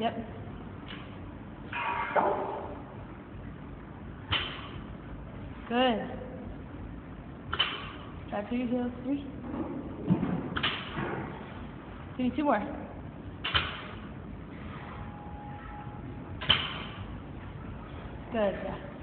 Yep. Good. Back to your heels. Three. Give me two more. Good, yeah.